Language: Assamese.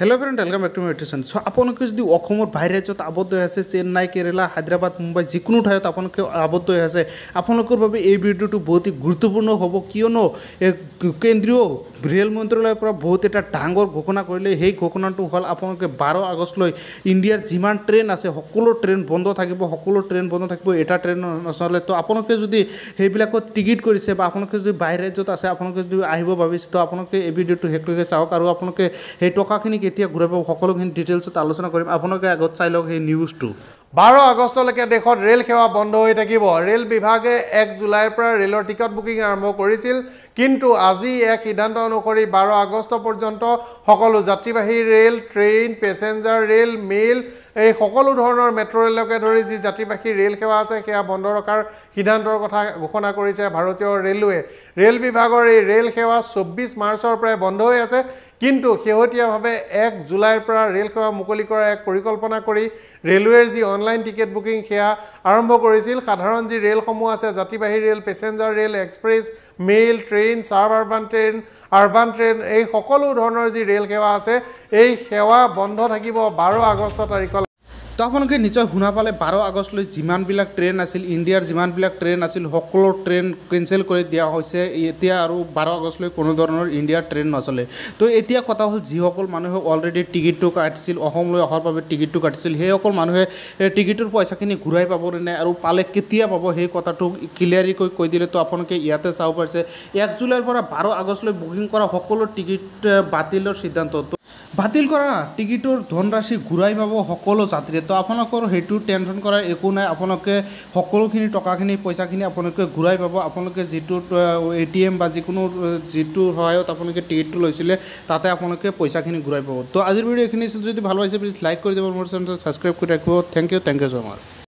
Hello' friend welcome back to my YouTube channel so' আপোনালোকে যদি অসমৰ বাহিৰ ৰাজ্যত আবদ্ধ হৈ আছে চেন্নাই কেৰেলা হায়দৰাবাদ মুম্বাই যিকোনো ঠাইত আপোনালোকে আবদ্ধ হৈ আছে আপোনালোকৰ বাবে এই ভিডিঅ'টো বহুতেই গুৰুত্বপূৰ্ণ হ'ব কিয়নো কেন্দ্ৰীয় ৰেল মন্ত্ৰালয়ৰ পৰা বহুত এটা ডাঙৰ ঘোষণা কৰিলে। সেই ঘোষণাটো হ'ল আপোনালোকে বাৰ আগষ্টলৈ ইণ্ডিয়াৰ যিমান ট্ৰেইন আছে সকলো ট্ৰেইন বন্ধ থাকিব সকলো ট্ৰেইন বন্ধ থাকিব এটা ট্ৰেইন নচলে। তো আপোনালোকে যদি সেইবিলাকত টিকেট কৰিছে বা আপোনালোকে যদি বাহিৰ ৰাজ্যত আছে আপোনালোকে যদি আহিব ভাবিছে তো আপোনালোকে এই ভিডিঅ'টো শেষলৈকে চাওক আৰু আপোনালোকে সেই টকাখিনি কেতিয়া ঘূৰাই পাব সকলোখিনি ডিটেইলছত আলোচনা কৰিম। আপোনালোকে আগত চাই লওক সেই নিউজটো বাৰ আগষ্টলৈকে দেশত ৰেল সেৱা বন্ধ হৈ থাকিব। ৰেল বিভাগে এক জুলাইৰ পৰা ৰেলৰ টিকট বুকিং আৰম্ভ কৰিছিল। কিন্তু আজি এক সিদ্ধান্ত অনুসৰি বাৰ আগষ্ট পৰ্যন্ত সকলো যাত্ৰীবাহী rail train passenger rail mail এই সকলো ধৰণৰ মেট্ৰ' ৰেলকে ধৰি যি যাত্ৰীবাহী ৰেল সেৱা আছে সেয়া বন্ধ ৰখাৰ সিদ্ধান্তৰ কথা ঘোষণা কৰিছে ভাৰতীয় ৰেলৱে। ৰেল বিভাগৰ এই ৰেল সেৱা চৌব্বিছ মাৰ্চৰ পৰাই বন্ধ হৈ আছে। কিন্তু শেহতীয়াভাৱে এক জুলাইৰ পৰা ৰেল সেৱা মুকলি কৰাৰ এক পৰিকল্পনা কৰি ৰেলৱেৰ যি অনলাইন টিকেট বুকিং সেয়া আৰম্ভ কৰিছিল। সাধাৰণ যি ৰেলসমূহ আছে যাত্ৰীবাহী rail passenger rail express mail train suburban train urban train এই সকলো ধৰণৰ যি ৰেল সেৱা আছে এই সেৱা বন্ধ থাকিব বাৰ আগষ্ট তাৰিখলৈ। তো আপোনালোকে নিশ্চয় শুনা পালে বাৰ আগষ্টলৈ যিমানবিলাক ট্ৰেইন আছিল ইণ্ডিয়াৰ যিমানবিলাক ট্ৰেইন আছিল সকলো ট্ৰেইন কেঞ্চেল কৰি দিয়া হৈছে। এতিয়া আৰু বাৰ আগষ্টলৈ কোনো ধৰণৰ ইণ্ডিয়াৰ ট্ৰেইন নচলে। তো এতিয়া কথা হ'ল যিসকল মানুহে অলৰেডি টিকেটটো কাটিছিল অসমলৈ অহাৰ বাবে টিকেটটো কাটিছিল সেইসকল মানুহে টিকেটৰ পইচাখিনি ঘূৰাই পাবনে নাই আৰু পালে কেতিয়া পাব সেই কথাটো ক্লিয়াৰকৈ কৈ দিলে তো আপোনালোকে ইয়াতে চাব পাৰিছে। এক জুলাইৰ পৰা বাৰ আগষ্টলৈ বুকিং কৰা সকলো টিকেট বাতিলৰ সিদ্ধান্ত বাতিল কৰা টিকেটৰ ধনৰাশি ঘূৰাই পাব সকলো যাত্ৰীয়ে। তো আপোনালোকৰ সেইটো টেনশ্যন কৰাৰ একো নাই আপোনালোকে সকলোখিনি টকাখিনি পইচাখিনি আপোনালোকে ঘূৰাই পাব। আপোনালোকে যিটো এ টি এম বা যিকোনো যিটো সহায়ত আপোনালোকে টিকেটটো লৈছিলে তাতে আপোনালোকে পইচাখিনি ঘূৰাই পাব। তো আজিৰ ভিডিঅ' এইখিনি আছিল। যদি ভাল পাইছে প্লিজ লাইক কৰি দিব। মোৰ চেনেলটো ছাবস্ক্ৰাইব কৰি ৰাখিব। Thank you thank you so' much